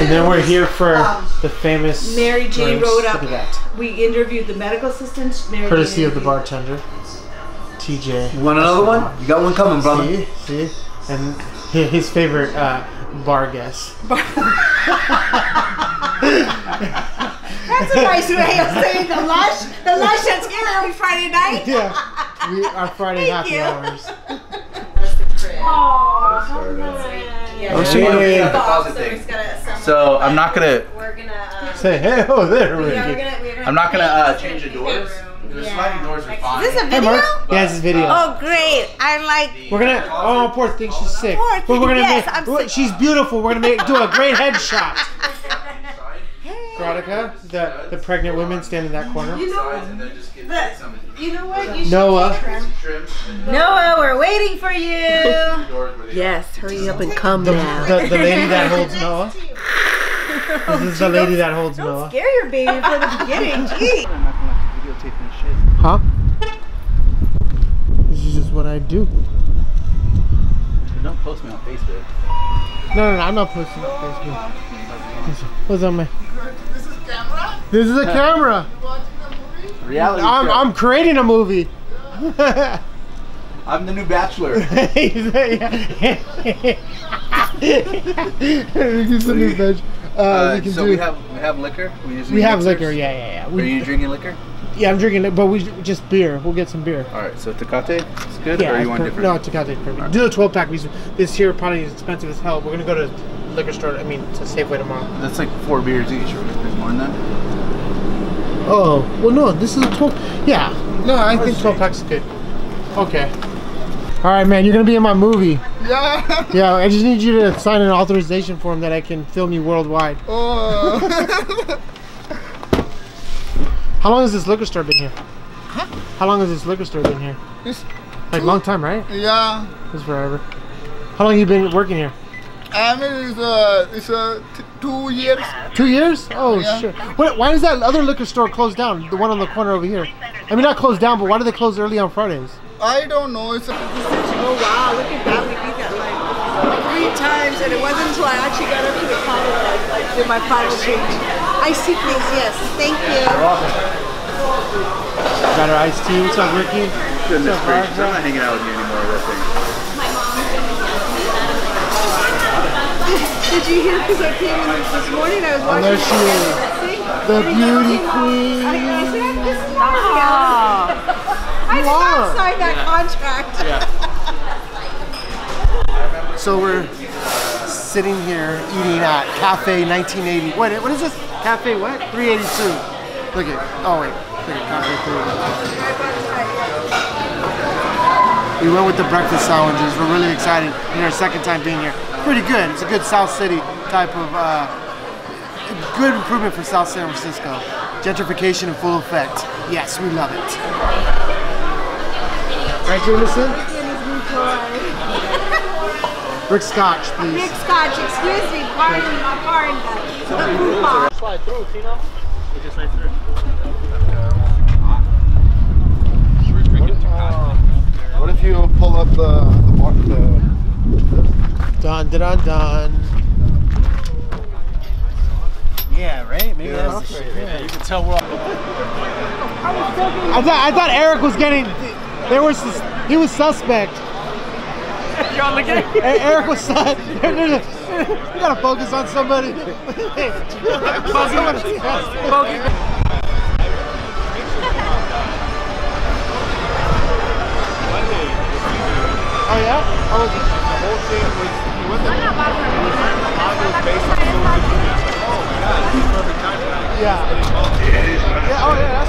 And then we're here for the famous Mary Jane drinks. wrote up. That. We interviewed the medical assistant. Mary Courtesy of the bartender, TJ. You want another one? You got one coming, brother. See, see, and hi- his favorite uh, bar guest. That's a nice way of saying the lush. The lush that's here every Friday night. Yeah, we our Friday Thank happy you. hours. Yeah, I'm yeah. assuming Hey. So deposit we're thing. just gonna assemble So it. I'm not gonna. We're gonna. Uh, Say hey, oh there, we're Ricky. gonna, we're gonna I'm not gonna uh, change the doors. room. The Yeah. sliding doors are fine. Is this a video? Mark. Yeah, this is video. Oh, great! I'm like. We're gonna. Oh, poor thing, she's sick. Poor but we're gonna yes, make. I'm sick. She's beautiful. We're gonna make do a great headshot. Veronica, the the pregnant women stand in that corner. You know, And then just get the, you know what? You Noah. trim. Noah, we're waiting for you. Doors where they Yes, hurry up and come The, now. the, the lady that holds Noah. This is the lady that holds Don't Noah. scare your baby for the beginning. Gee. I'm not gonna let you videotape this shit. Huh? This is just what I do. Don't post me on Facebook. No, no, no I'm not posting on Facebook. Oh, What's on my? This is is a camera. Reality. I'm show. I'm creating a movie. I'm the new bachelor. He's a new veg. Uh, Uh, we can so we have we have liquor. We, we have mixers? liquor. Yeah, yeah, yeah. Are you drinking liquor? yeah, I'm drinking it, but we just beer. We'll get some beer. All right. So Tecate, it's good. Yeah, or you want different? no, Tecate is perfect. Do the 12 pack. We, this here probably is expensive as hell. We're gonna go to liquor store. I mean, to Safeway tomorrow. That's like four beers each. Right? There's more than that. Oh, well, no, this is a 12. Yeah, no, I think 12 packs is good. Okay. All right, man, you're gonna be in my movie. Yeah. Yeah, I just need you to sign an authorization form that I can film you worldwide. Oh. How long has this liquor store been here? Huh? How long has this liquor store been here? It's- Like long time, right? yeah. It's forever. How long you been working here? I mean, it's uh, it's uh, t- two years. Two years? Oh Yeah. shit! Wait, why does that other liquor store close down? The one on the corner over here. I mean, not closed down, but why do they close early on Fridays? I don't know. It's a, Oh wow, look at that. We beat that like three times and it wasn't until I actually got up to the final that I like, did my final change. I see please, yes. Thank you. You're welcome. Got our iced tea. What's up, Ricky? Goodness What's up, gracious! I'm not hanging out with you anymore. That thing. Did you hear because I came in this morning I was Oh, watching there she is. The beauty queen. I, ah. I said, this is I did You not are. sign that contract. So we're sitting here eating at Cafe 1980. What? What is this? Cafe what? 382. Look at. Oh wait. Look at Cafe 382. We went with the breakfast sandwiches. We're really excited. And our second time being here. Pretty good. It's a good South City type of. Uh, good improvement for South San Francisco. Gentrification in full effect. Yes, we love it. Right, Jameson? Rick Scotch, please. Nick Scotch, excuse me, pardon, pardon. pardon. Slide through, Tino. It just slide through. what if you pull up the the, the Dun dun dun dun. Yeah, right. Maybe Yeah, that's the okay. shit. Right there. You can tell we're all. I thought I thought Eric was getting. There was sus- he was suspect. Y'all look at E- Eric was sus. You gotta focus on somebody. Somebody- Oh yeah? Was the whole thing was he wasn't. It was based on media. Oh my god, it's perfect timing. Yeah. Yeah. Oh yeah.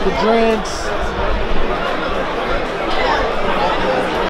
couple drinks.